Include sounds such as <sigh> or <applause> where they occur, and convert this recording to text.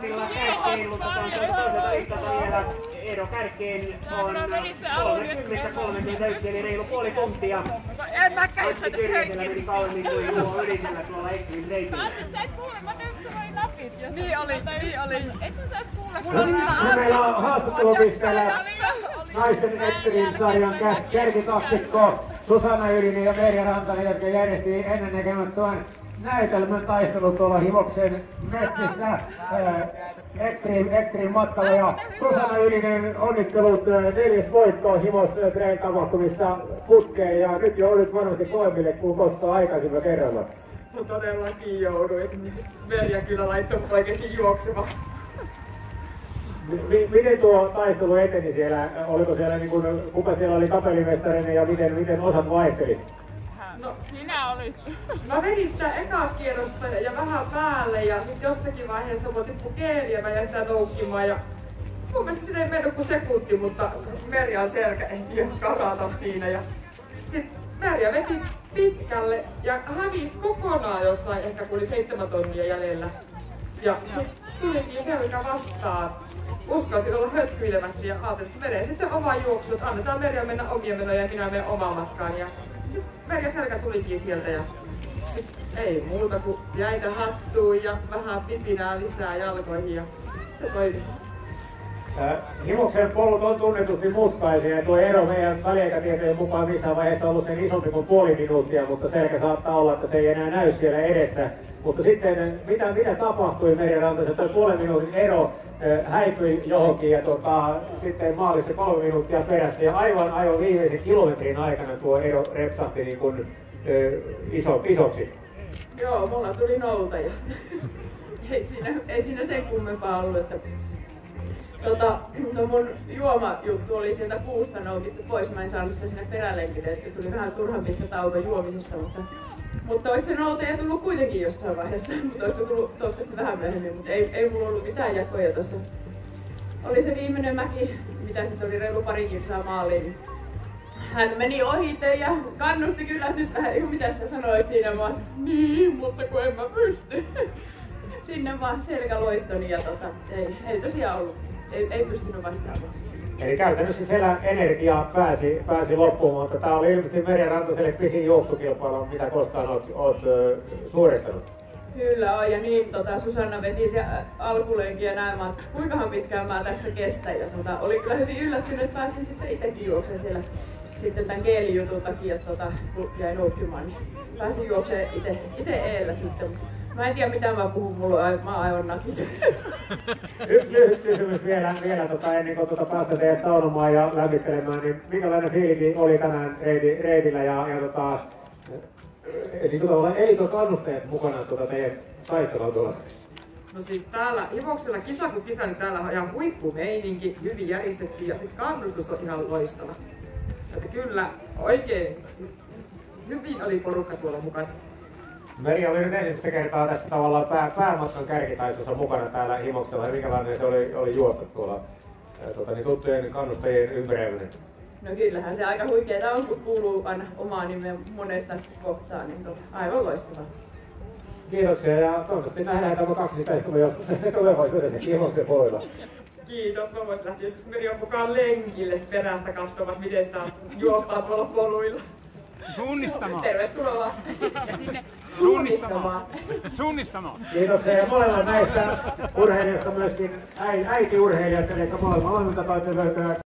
Sillä kärkeen, mutta tuon toiselta liikalta vielä ero kärkeen on 30-31, eli reilu puoli tuntia. No en Antti tässä Kyrjäsellä meni kauemmin kuin tuo Ylisellä tuolla Ekstrin reitillä. Ajattelin, sä et kuule, mä nypsyin napit. jos- Niin oli, niin oli. Et sä edes kuule. Mulla oli Nyt tää meillä on haastattelupisteellä Oli- naisten Ekstrin sarjan kär- kärkikaksikko Susanna Ylinen ja Merja Rantanen, jotka järjesti ennennäkemättömän näytelmän taistelu tuolla Hivoksen metsissä ää, Ekstrin, Ekstrin matkalla. Ja Susanna Ylinen, onnittelut neljäs voitto Hivos Trail tapahtumissa putkeen ja nyt joudut varmasti kovemmille kuin koskaan aikaisemmin kerralla. No todellakin jouduin. Merja kyllä laittoi oikeesti juoksemaan. Mi- miten tuo taistelu eteni siellä? Oliko siellä niin kuin, kuka siellä oli kapellimestarina ja miten, miten osat vaihteli? No, sinä olit. Mä vedin sitä ekaa kierrosta ja vähän päälle ja sitten jossakin vaiheessa mulla tippui geeli ja mä jäin sitä noukkimaan ja mun mielestä sitä ei mennyt kuin sekunti, mutta Merjan selkä ehti jo karata siinä ja sitten Merja veti pitkälle ja hävisi kokonaan jossain, ehkä kun oli seitsemän tonnia jäljellä. Ja sitten tulikin selkä vastaan. Uskalsin olla hötkyilemättä ja ajattelin, että menee sitten oma juoksu, että annetaan Merja mennä omia menoja ja minä menen omaan matkaan. Ja sitten Merja selkä tulikin sieltä ja ei muuta kuin jäitä hattuun ja vähän pipinää lisää jalkoihin ja se toimi. Himoksen polut on tunnetusti mutkaisia ja tuo ero meidän väliaikatietojen mukaan missään vaiheessa ollut sen isompi kuin puoli minuuttia, mutta selkä saattaa olla, että se ei enää näy siellä edessä. Mutta sitten mitä, mitä tapahtui Meri Rantasen, tuo puolen minuutin ero häipyi johonkin ja tota, sitten maalissa kolme minuuttia perässä ja aivan aivan viimeisen kilometrin aikana tuo ero repsahti niin kuin, iso, isoksi. Joo, mulla tuli noutaja. <laughs> ei, siinä, ei siinä sen kummempaa ollut, että tota, no mun juomajuttu oli sieltä puusta noukittu pois. Mä en saanut sitä sinne että tuli vähän turhan pitkä tauko juomisesta, mutta, mutta olisi se noutaja tullut kuitenkin jossain vaiheessa, <laughs> mutta olisi tullut toivottavasti vähän myöhemmin, mutta ei, ei mulla ollut mitään jakoja tuossa. Oli se viimeinen mäki, mitä sitten oli reilu pari kilsaa maaliin, hän meni ohite ja kannusti kyllä, että nyt vähän, mitä sä sanoit siinä vaan, niin, mutta kun en mä pysty. <laughs> Sinne vaan selkäloittoni ja tota, ei, ei tosiaan ollut, ei, ei pystynyt vastaamaan. Eli käytännössä siellä energia pääsi, pääsi loppuun, mutta tämä oli ilmeisesti Meri Rantaselle pisin juoksukilpailu, mitä koskaan olet, olet suorittanut. Kyllä on, ja niin tota, Susanna veti se alkulenkin ja näin, että kuinkahan pitkään mä tässä kestän. Ja tota, oli kyllä hyvin yllättynyt, että pääsin sitten itsekin juoksemaan siellä sitten tämän geelijutun takia, tota, jäin noukkimaan, niin pääsin juoksemaan itse, itse eellä sitten. Mä en tiedä mitä mä puhun, mulla on, mä oon aivan nakit. <laughs> Yksi lyhyt kysymys vielä, vielä tota, ennen kuin tota, päästä teidät saunomaan ja lämmittelemään, niin minkälainen fiilinki oli tänään reiti, reitillä ja, ja tota, niin kuin tavallaan elikö kannusteet mukana tuota teidän taistelua tuolla? No siis täällä Hivoksella kisa kuin kisa, niin täällä on ihan huippumeininki, hyvin järjestettiin ja sitten kannustus on ihan loistava. Että kyllä oikein hyvin oli porukka tuolla mukana. Meri oli nyt ensimmäistä kertaa tässä tavallaan pää, päämatkan kärkitaistossa mukana täällä Himoksella. Ja minkälainen se oli, oli juosta tuolla ää, tota, niin tuttujen kannustajien ympäröiminen? No kyllähän se aika huikeeta on, kun kuuluu aina omaa nimeä monesta kohtaa, niin tota, aivan loistavaa. Kiitoksia ja toivottavasti nähdään tämä kaksi taistelua joskus tulevaisuudessa Himoksen puolella. Kiitos, mä voisin lähteä joskus Merion mukaan lenkille perästä katsomaan, miten sitä juostaa tuolla poluilla. Suunnistamaan. Tervetuloa. Ja sinne Suunnistamaan. Suunnistamaan. Kiitoksia ja molemmat näistä urheilijoista myöskin äi- äitiurheilijoista, eli molemmat valmentajat löytää